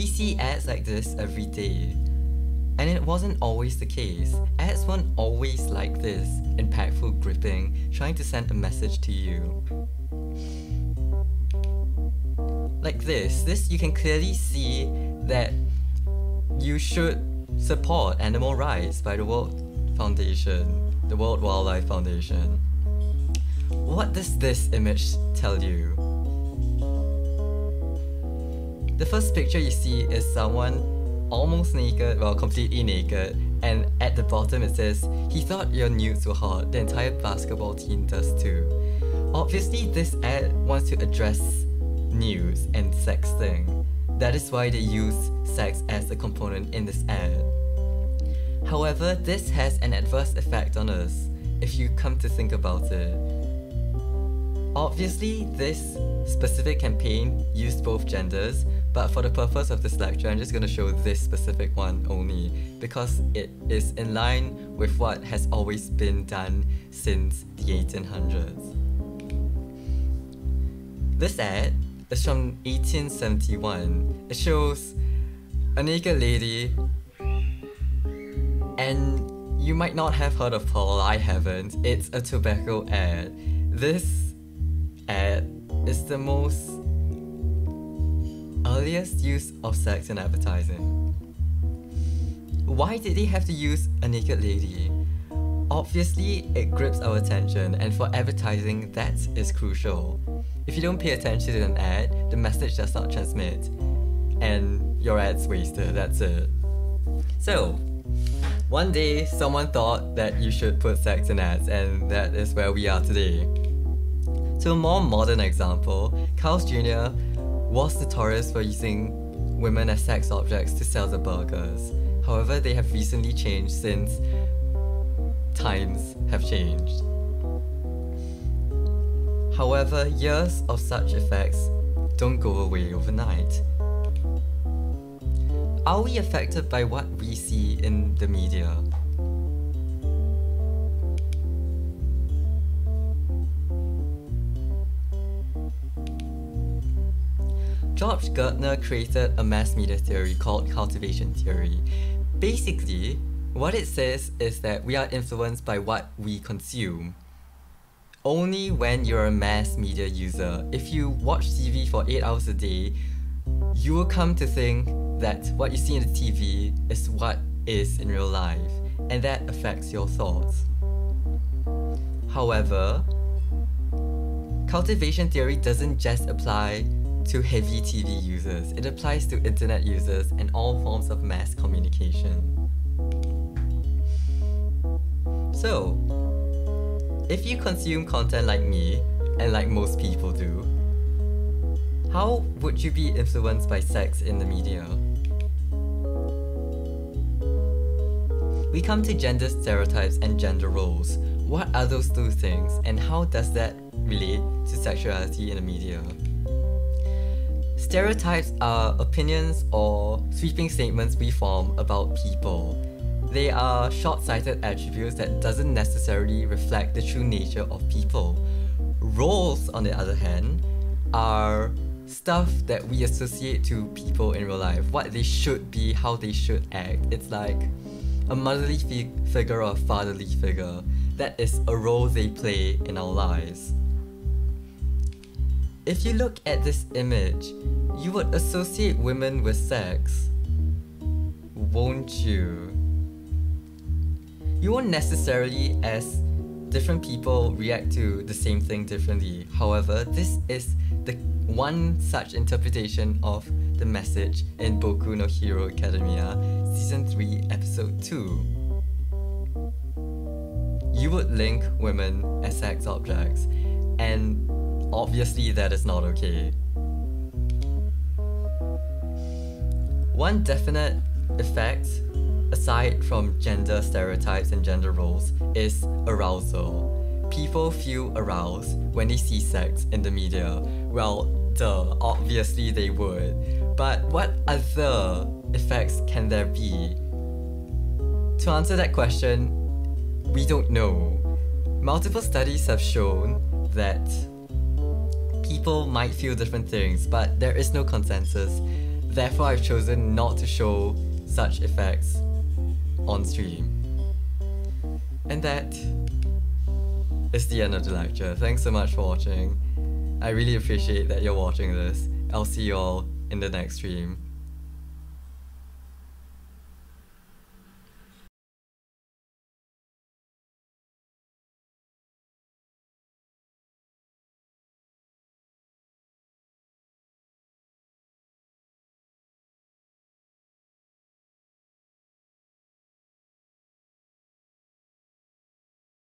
We see ads like this every day. And it wasn't always the case. Ads weren't always like this, impactful, gripping, trying to send a message to you. Like this, this you can clearly see that you should support animal rights by the World Foundation, the World Wildlife Foundation. What does this image tell you? The first picture you see is someone almost naked, well, completely naked, and at the bottom it says, He thought your nudes were hot, the entire basketball team does too. Obviously, this ad wants to address news and sexting. That is why they use sex as a component in this ad. However, this has an adverse effect on us if you come to think about it. Obviously, this specific campaign used both genders, but for the purpose of this lecture, I'm just going to show this specific one only because it is in line with what has always been done since the 1800s. This ad is from 1871. It shows a naked lady and you might not have heard of Pearl, I haven't. It's a tobacco ad. This ad is the most earliest use of sex in advertising. Why did they have to use a naked lady? Obviously, it grips our attention, and for advertising, that is crucial. If you don't pay attention to an ad, the message does not transmit, and your ad's wasted, that's it. So, one day, someone thought that you should put sex in ads, and that is where we are today. To a more modern example, Carl's Jr was notorious for using women as sex objects to sell the burgers. However, they have recently changed since times have changed. However, years of such effects don't go away overnight. Are we affected by what we see in the media? George Gerbner created a mass media theory called cultivation theory. Basically, what it says is that we are influenced by what we consume. Only when you're a mass media user, if you watch TV for 8 hours a day, you will come to think that what you see in the TV is what is in real life, and that affects your thoughts. However, cultivation theory doesn't just apply to heavy TV users. It applies to internet users and all forms of mass communication. So, if you consume content like me, and like most people do, how would you be influenced by sex in the media? We come to gender stereotypes and gender roles. What are those two things, and how does that relate to sexuality in the media? Stereotypes are opinions or sweeping statements we form about people. They are short-sighted attributes that doesn't necessarily reflect the true nature of people. Roles, on the other hand, are stuff that we associate to people in real life, what they should be, how they should act. It's like a motherly fi- figure or a fatherly figure. That is a role they play in our lives. If you look at this image, you would associate women with sex, won't you? You won't necessarily, as different people react to the same thing differently. However, this is the one such interpretation of the message in Boku no Hero Academia, Season 3, Episode 2. You would link women as sex objects, and Obviously, that is not okay. One definite effect, aside from gender stereotypes and gender roles, is arousal. People feel aroused when they see sex in the media. Well, duh, obviously they would. But what other effects can there be? To answer that question, we don't know. Multiple studies have shown that people might feel different things, but there is no consensus. Therefore, I've chosen not to show such effects on stream. And that is the end of the lecture. Thanks so much for watching. I really appreciate that you're watching this. I'll see you all in the next stream.